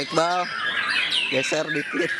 Iqbal geser dikit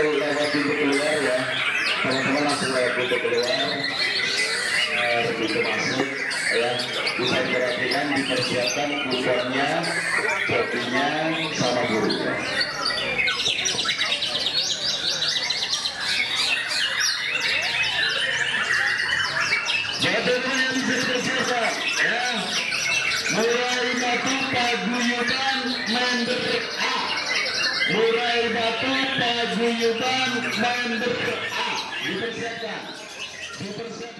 langsung lewat pintu keluar ya. Teman-teman langsung lewat pintu keluar. Eh, pintu masuk ya. Bisa diperhatikan dipersiapkan kuponnya, topinya, sama gurunya. Ya. Murai batu paguyuban A. Murai batu paguyuban main detik A. Dipersiapkan. Dipersiapkan kuponnya. joki-